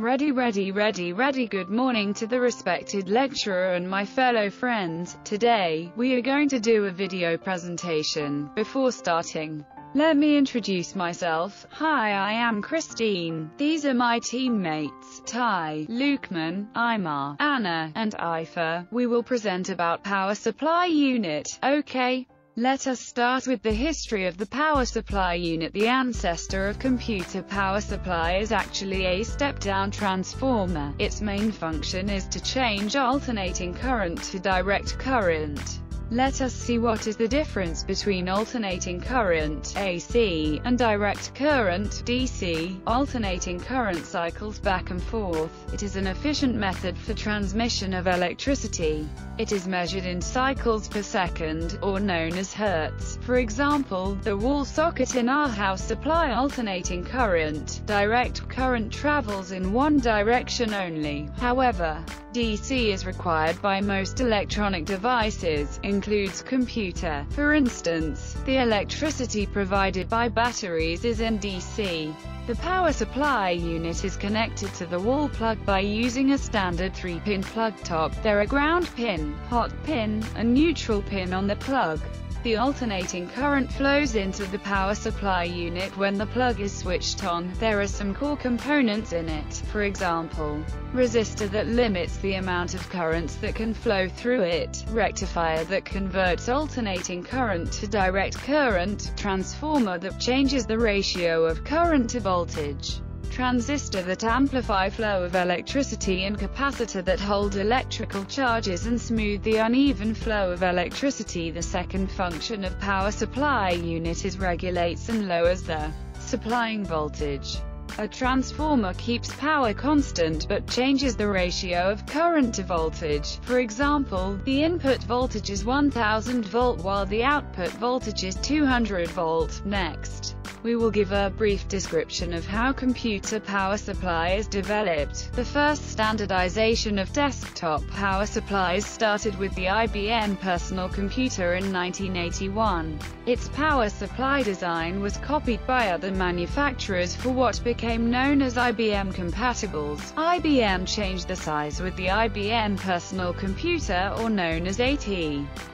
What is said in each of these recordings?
Ready, ready, ready, ready. Good morning to the respected lecturer and my fellow friends. Today, we are going to do a video presentation. Before starting, let me introduce myself. Hi, I am Christine. These are my teammates, Tai, Luqman, Aimar, Ana, and Aifah. We will present about power supply unit. Okay? Let us start with the history of the power supply unit. The ancestor of computer power supply is actually a step-down transformer. Its main function is to change alternating current to direct current. Let us see what is the difference between alternating current AC, and direct current DC. Alternating current cycles back and forth. It is an efficient method for transmission of electricity. It is measured in cycles per second, or known as hertz. For example, the wall socket in our house supply alternating current. Direct current travels in one direction only. However, DC is required by most electronic devices, includes computer. For instance, the electricity provided by batteries is in DC. The power supply unit is connected to the wall plug by using a standard 3-pin plug top. There are ground pin, hot pin, and neutral pin on the plug. The alternating current flows into the power supply unit when the plug is switched on. There are some core components in it, for example, resistor that limits the amount of currents that can flow through it, rectifier that converts alternating current to direct current, transformer that changes the ratio of current to voltage transistor that amplify flow of electricity and capacitor that hold electrical charges and smooth the uneven flow of electricity. The second function of power supply unit is regulates and lowers the supplying voltage. A transformer keeps power constant but changes the ratio of current to voltage. For example, the input voltage is 1000 volt while the output voltage is 200 volt. Next, we will give a brief description of how computer power supply is developed. The first standardization of desktop power supplies started with the IBM personal computer in 1981. Its power supply design was copied by other manufacturers for what became known as IBM compatibles. IBM changed the size with the IBM personal computer or known as AT,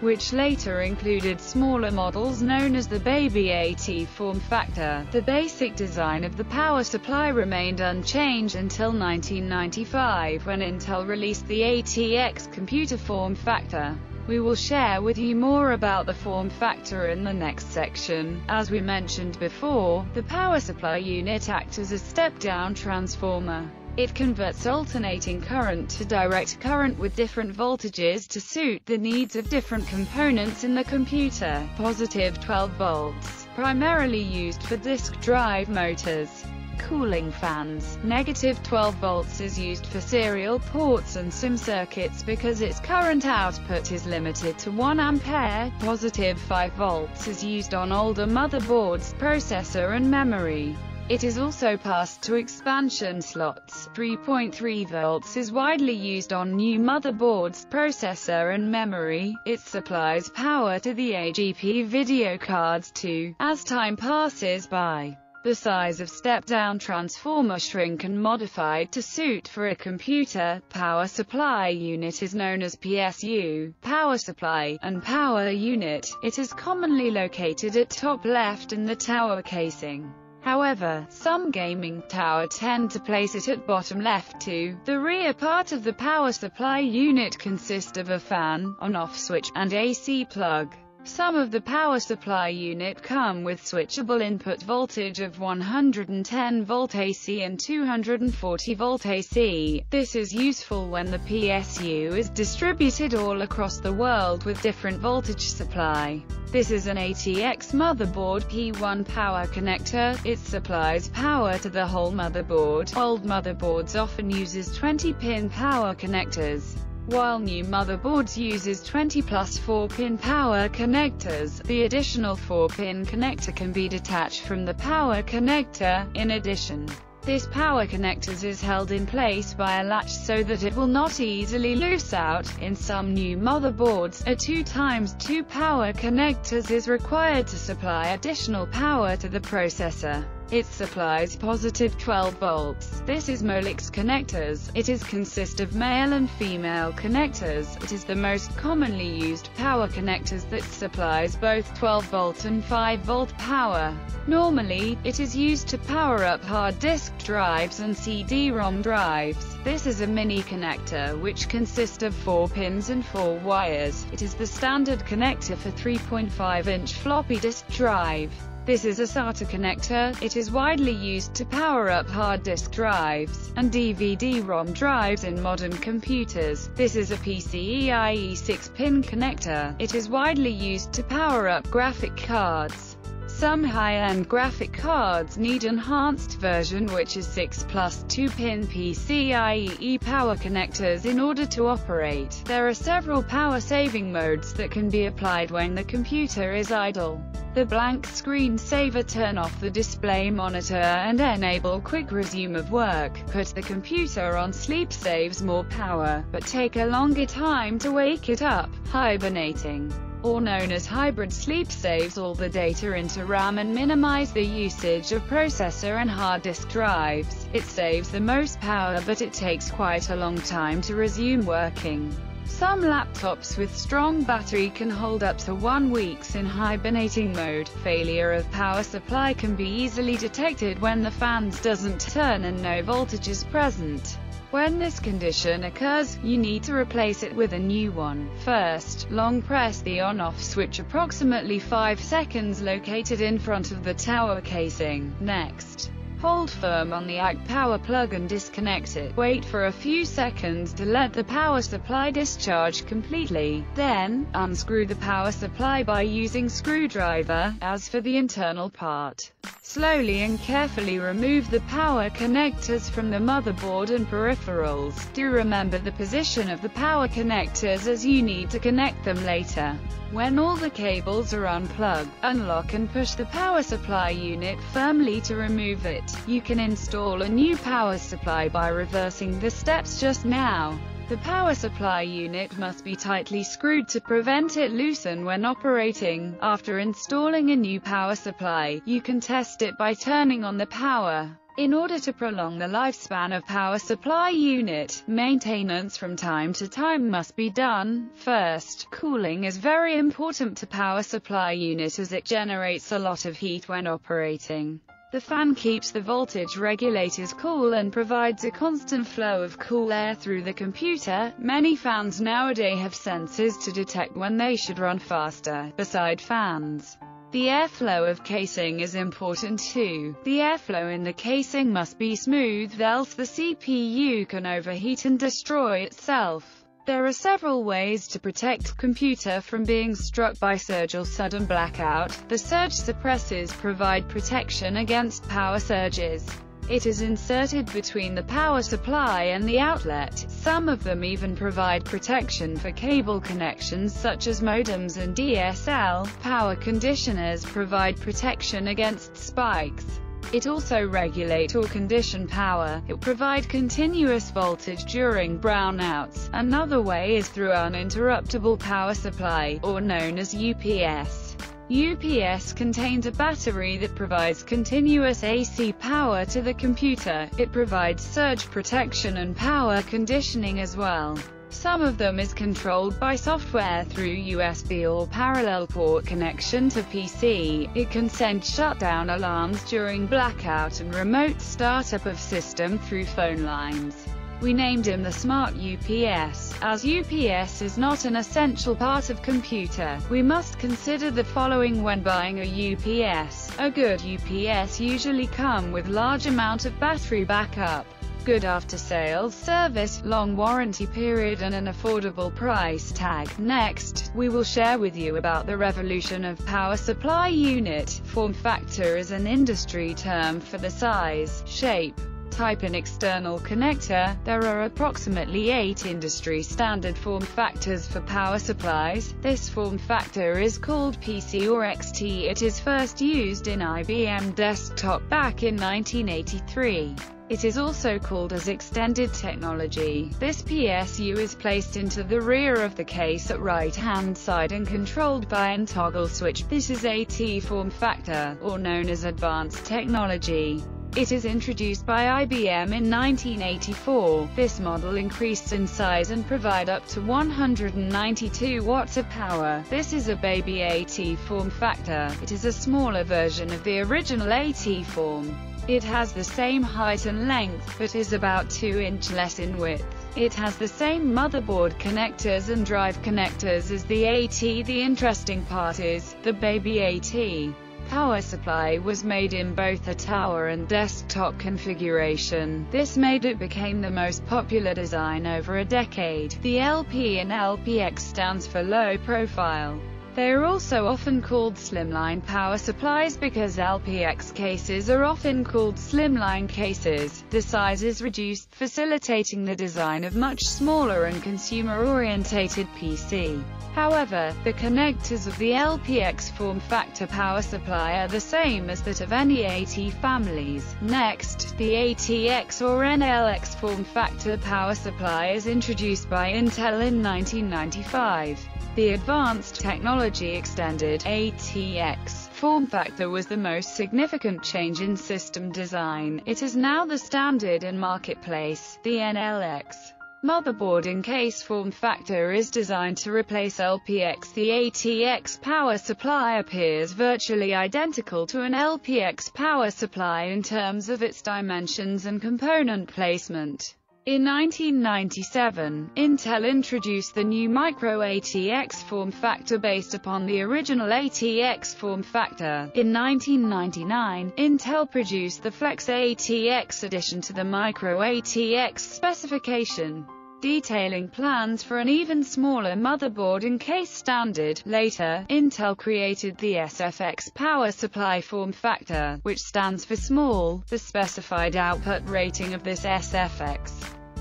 which later included smaller models known as the Baby AT form factor The basic design of the power supply remained unchanged until 1995 when Intel released the ATX computer form factor. We will share with you more about the form factor in the next section. As we mentioned before, the power supply unit acts as a step-down transformer. It converts alternating current to direct current with different voltages to suit the needs of different components in the computer. Positive 12 volts primarily used for disk drive motors. Cooling fans. Negative 12 volts is used for serial ports and SIM circuits because its current output is limited to 1 ampere. Positive 5 volts is used on older motherboards, processor and memory. It is also passed to expansion slots. 3.3 volts is widely used on new motherboards, processor and memory. It supplies power to the AGP video cards too. As time passes by, the size of step-down transformer shrink and modified to suit for a computer. Power supply unit is known as PSU, power supply, and power unit. It is commonly located at top left in the tower casing. However, some gaming tower tend to place it at bottom left too. The rear part of the power supply unit consists of a fan, on-off switch, and AC plug. Some of the power supply unit come with switchable input voltage of 110 volt AC and 240 volt AC. This is useful when the PSU is distributed all across the world with different voltage supply. This is an ATX motherboard P1 power connector. It supplies power to the whole motherboard. Old motherboards often uses 20-pin power connectors while new motherboards uses 20 plus 4-pin power connectors. The additional 4-pin connector can be detached from the power connector. In addition, this power connectors is held in place by a latch so that it will not easily loose out. In some new motherboards, a 2 times 2 power connectors is required to supply additional power to the processor. It supplies positive 12 volts. This is Molex connectors. It is consist of male and female connectors. It is the most commonly used power connectors that supplies both 12 volt and 5 volt power. Normally, it is used to power up hard disk drives and CD-ROM drives. This is a mini connector which consists of 4 pins and 4 wires. It is the standard connector for 3.5-inch floppy disk drive. This is a SATA connector, it is widely used to power up hard disk drives, and DVD-ROM drives in modern computers. This is a PCIe 6-pin connector, it is widely used to power up graphic cards. Some high-end graphic cards need enhanced version which is 6 plus 2-pin PCIe power connectors in order to operate. There are several power-saving modes that can be applied when the computer is idle. The blank screen saver turn off the display monitor and enable quick resume of work. Put the computer on sleep saves more power, but take a longer time to wake it up, hibernating or known as hybrid sleep saves all the data into RAM and minimize the usage of processor and hard disk drives. It saves the most power but it takes quite a long time to resume working. Some laptops with strong battery can hold up to one weeks in hibernating mode. Failure of power supply can be easily detected when the fans doesn't turn and no voltage is present. When this condition occurs, you need to replace it with a new one. First, long press the on-off switch approximately 5 seconds located in front of the tower casing. Next, Hold firm on the AC power plug and disconnect it. Wait for a few seconds to let the power supply discharge completely. Then, unscrew the power supply by using screwdriver, as for the internal part. Slowly and carefully remove the power connectors from the motherboard and peripherals. Do remember the position of the power connectors as you need to connect them later. When all the cables are unplugged, unlock and push the power supply unit firmly to remove it. You can install a new power supply by reversing the steps just now. The power supply unit must be tightly screwed to prevent it loosen when operating. After installing a new power supply, you can test it by turning on the power. In order to prolong the lifespan of power supply unit, maintenance from time to time must be done. First, cooling is very important to power supply unit as it generates a lot of heat when operating. The fan keeps the voltage regulators cool and provides a constant flow of cool air through the computer. Many fans nowadays have sensors to detect when they should run faster, beside fans. The airflow of casing is important too. The airflow in the casing must be smooth else the CPU can overheat and destroy itself. There are several ways to protect computer from being struck by surge or sudden blackout. The surge suppressors provide protection against power surges. It is inserted between the power supply and the outlet. Some of them even provide protection for cable connections such as modems and DSL. Power conditioners provide protection against spikes. It also regulate or condition power. It provide continuous voltage during brownouts. Another way is through uninterruptible power supply, or known as UPS. UPS contains a battery that provides continuous AC power to the computer. It provides surge protection and power conditioning as well. Some of them is controlled by software through USB or parallel port connection to PC. It can send shutdown alarms during blackout and remote startup of system through phone lines. We named him the Smart UPS. As UPS is not an essential part of computer, we must consider the following when buying a UPS. A good UPS usually come with large amount of battery backup good after-sales service, long warranty period and an affordable price tag. Next, we will share with you about the revolution of power supply unit. Form factor is an industry term for the size, shape, type and external connector. There are approximately eight industry standard form factors for power supplies. This form factor is called PC or XT. It is first used in IBM desktop back in 1983. It is also called as extended technology. This PSU is placed into the rear of the case at right-hand side and controlled by an toggle switch. This is AT form factor, or known as advanced technology. It is introduced by IBM in 1984. This model increased in size and provide up to 192 watts of power. This is a baby AT form factor. It is a smaller version of the original AT form. It has the same height and length, but is about 2 inch less in width. It has the same motherboard connectors and drive connectors as the AT. The interesting part is, the baby AT power supply was made in both a tower and desktop configuration. This made it became the most popular design over a decade. The LP in LPX stands for low profile. They are also often called slimline power supplies because LPX cases are often called slimline cases. The size is reduced, facilitating the design of much smaller and consumer-orientated PC. However, the connectors of the LPX form factor power supply are the same as that of any AT families. Next, the ATX or NLX form factor power supply is introduced by Intel in 1995. The Advanced Technology Extended ATX form factor was the most significant change in system design. It is now the standard in marketplace. The NLX motherboard in case form factor is designed to replace LPX. The ATX power supply appears virtually identical to an LPX power supply in terms of its dimensions and component placement. In 1997, Intel introduced the new Micro ATX form factor based upon the original ATX form factor. In 1999, Intel produced the Flex ATX addition to the Micro ATX specification detailing plans for an even smaller motherboard and case standard. Later, Intel created the SFX power supply form factor, which stands for small. The specified output rating of this SFX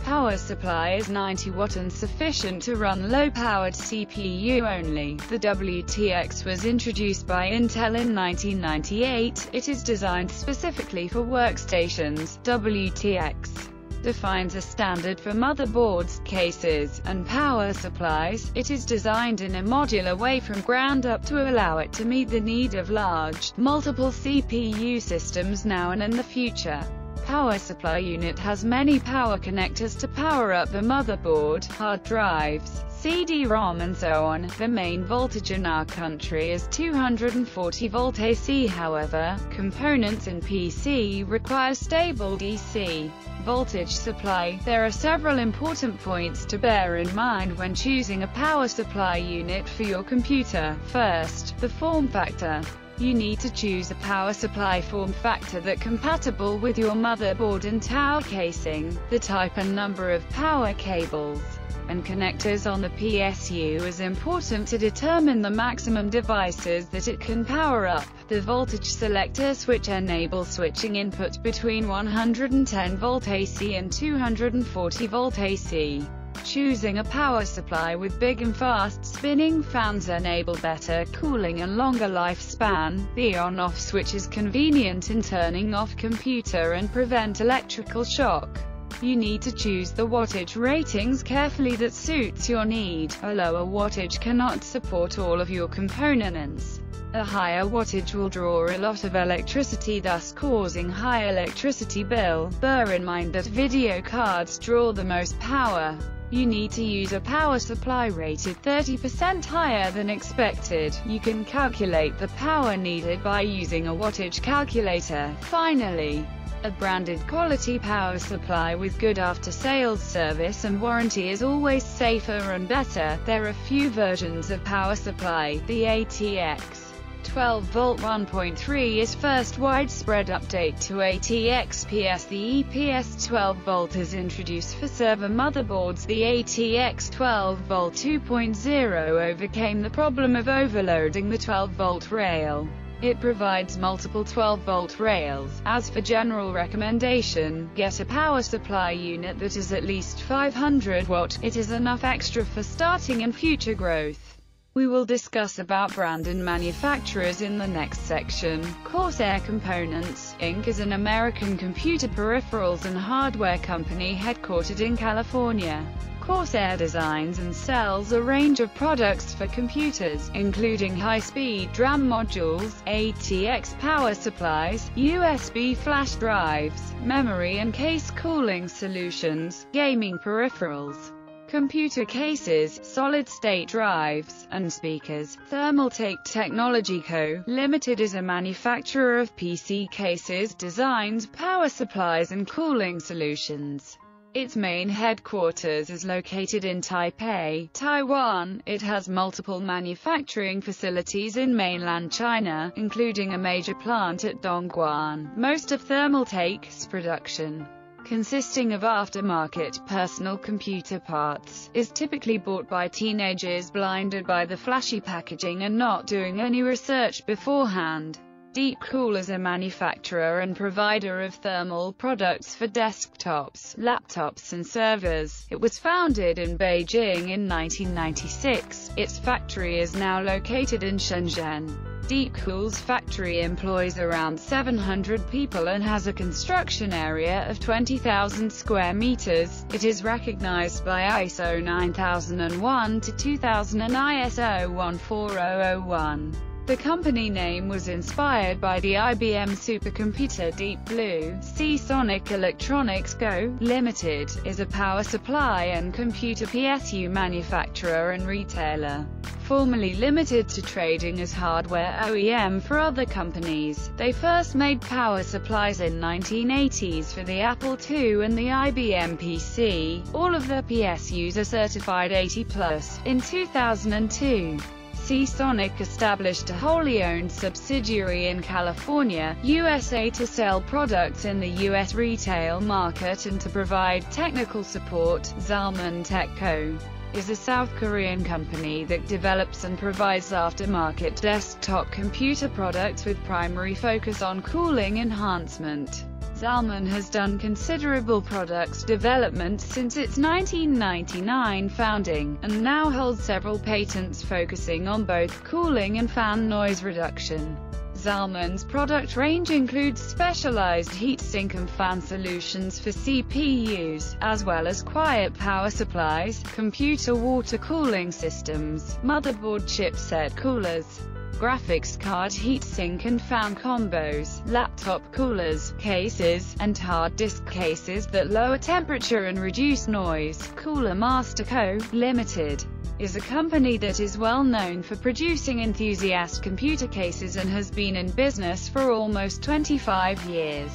power supply is 90 watt and sufficient to run low-powered CPU only. The WTX was introduced by Intel in 1998. It is designed specifically for workstations. WTX defines a standard for motherboards, cases, and power supplies. It is designed in a modular way from ground up to allow it to meet the need of large, multiple CPU systems now and in the future. Power supply unit has many power connectors to power up the motherboard, hard drives, CD-ROM and so on. The main voltage in our country is 240 volt AC however, components in PC require stable DC voltage supply. There are several important points to bear in mind when choosing a power supply unit for your computer. First, the form factor. You need to choose a power supply form factor that compatible with your motherboard and tower casing, the type and number of power cables and connectors on the PSU is important to determine the maximum devices that it can power up. The voltage selector switch enables switching input between 110 volt AC and 240 volt AC. Choosing a power supply with big and fast spinning fans enable better cooling and longer lifespan. The on-off switch is convenient in turning off computer and prevent electrical shock. You need to choose the wattage ratings carefully that suits your need. A lower wattage cannot support all of your components. A higher wattage will draw a lot of electricity thus causing high electricity bill. Bear in mind that video cards draw the most power. You need to use a power supply rated 30% higher than expected. You can calculate the power needed by using a wattage calculator. Finally, a branded quality power supply with good after-sales service and warranty is always safer and better. There are few versions of power supply. The ATX 12 volt 1.3 is first widespread update to ATX PS. The EPS 12 volt is introduced for server motherboards. The ATX 12 volt 2.0 overcame the problem of overloading the 12 volt rail. It provides multiple 12-volt rails. As for general recommendation, get a power supply unit that is at least 500 watt. It is enough extra for starting and future growth. We will discuss about brand and manufacturers in the next section. Corsair Components, Inc. is an American computer peripherals and hardware company headquartered in California. Corsair designs and sells a range of products for computers, including high-speed DRAM modules, ATX power supplies, USB flash drives, memory and case cooling solutions, gaming peripherals, computer cases, solid-state drives, and speakers. Thermaltake Technology Co., Limited is a manufacturer of PC cases, designs, power supplies and cooling solutions. Its main headquarters is located in Taipei, Taiwan. It has multiple manufacturing facilities in mainland China, including a major plant at Dongguan. Most of Thermaltake's production consisting of aftermarket personal computer parts, is typically bought by teenagers blinded by the flashy packaging and not doing any research beforehand. Deepcool is a manufacturer and provider of thermal products for desktops, laptops and servers. It was founded in Beijing in 1996. Its factory is now located in Shenzhen. Deepcool's factory employs around 700 people and has a construction area of 20,000 square meters. It is recognized by ISO 9001 to 2000 and ISO 14001. The company name was inspired by the IBM supercomputer Deep Blue. Seasonic Electronics Co., Limited, is a power supply and computer PSU manufacturer and retailer. Formerly limited to trading as hardware OEM for other companies, they first made power supplies in 1980s for the Apple II and the IBM PC. All of their PSUs are certified 80+. Plus. In 2002, Seasonic established a wholly owned subsidiary in California, USA to sell products in the U.S. retail market and to provide technical support. Zalman Tech Co is a South Korean company that develops and provides aftermarket desktop computer products with primary focus on cooling enhancement. Zalman has done considerable products development since its 1999 founding, and now holds several patents focusing on both cooling and fan noise reduction. Zalman's product range includes specialized heatsink and fan solutions for CPUs, as well as quiet power supplies, computer water cooling systems, motherboard chipset coolers, graphics card heatsink and fan combos, laptop coolers, cases, and hard disk cases that lower temperature and reduce noise. Cooler Master Co., Limited is a company that is well known for producing enthusiast computer cases and has been in business for almost 25 years.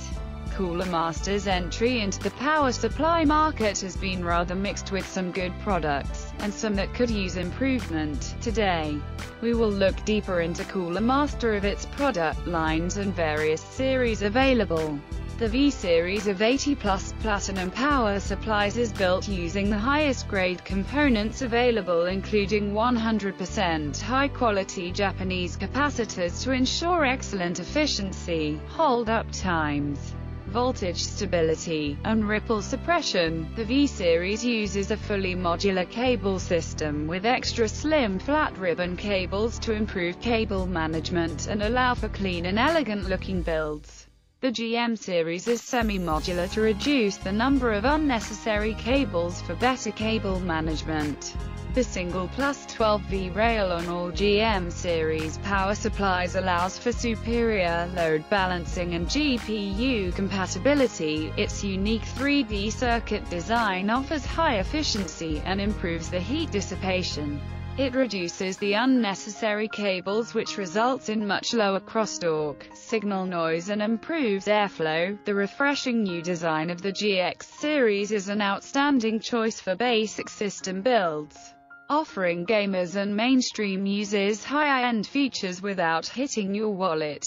Cooler Master's entry into the power supply market has been rather mixed with some good products, and some that could use improvement. Today, we will look deeper into Cooler Master of its product lines and various series available. The V-Series of 80 plus Platinum power supplies is built using the highest grade components available including 100% high-quality Japanese capacitors to ensure excellent efficiency, hold-up times, voltage stability, and ripple suppression. The V-Series uses a fully modular cable system with extra slim flat ribbon cables to improve cable management and allow for clean and elegant looking builds. The GM series is semi-modular to reduce the number of unnecessary cables for better cable management. The single plus 12V rail on all GM series power supplies allows for superior load balancing and GPU compatibility. Its unique 3D circuit design offers high efficiency and improves the heat dissipation. It reduces the unnecessary cables which results in much lower crosstalk, signal noise and improves airflow. The refreshing new design of the GX series is an outstanding choice for basic system builds, offering gamers and mainstream users high-end features without hitting your wallet.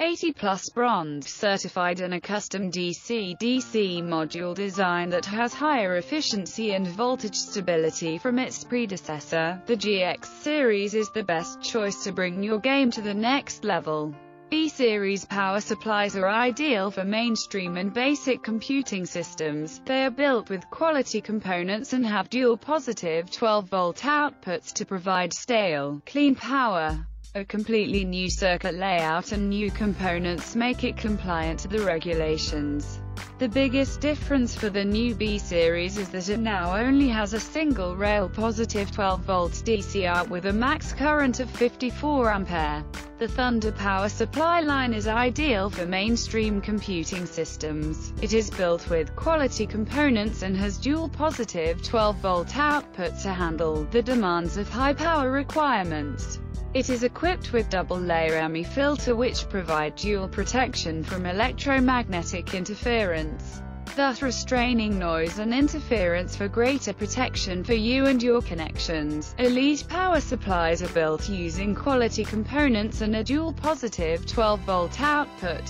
80 plus bronze certified and a custom DC-DC module design that has higher efficiency and voltage stability from its predecessor, the GX series is the best choice to bring your game to the next level. B-series power supplies are ideal for mainstream and basic computing systems. They are built with quality components and have dual positive 12-volt outputs to provide stale, clean power. A completely new circuit layout and new components make it compliant to the regulations. The biggest difference for the new B-Series is that it now only has a single rail positive 12-volt DCR with a max current of 54 ampere. The Thunder power supply line is ideal for mainstream computing systems. It is built with quality components and has dual positive 12-volt output to handle the demands of high power requirements. It is equipped with double-layer ME filter which provide dual protection from electromagnetic interference, thus restraining noise and interference for greater protection for you and your connections. Elite power supplies are built using quality components and a dual positive 12-volt output.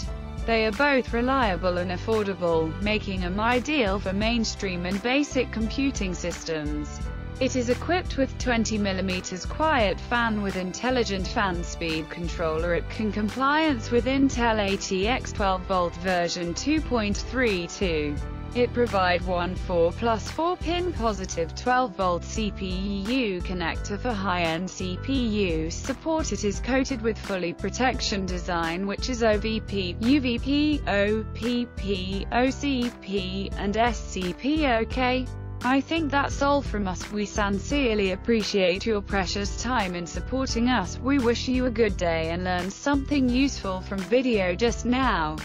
They are both reliable and affordable, making them ideal for mainstream and basic computing systems. It is equipped with 20mm quiet fan with intelligent fan speed controller. It can compliance with Intel ATX 12V version 2.32. It provide one 4 plus 4 pin positive 12 volt CPU connector for high-end CPU support. It is coated with fully protection design which is OVP, UVP, OPP, OCP, and SCP. Okay. I think that's all from us. We sincerely appreciate your precious time in supporting us. We wish you a good day and learn something useful from video just now.